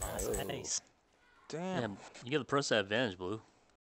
Nice. Damn. Damn, you get the pro set advantage, Blue.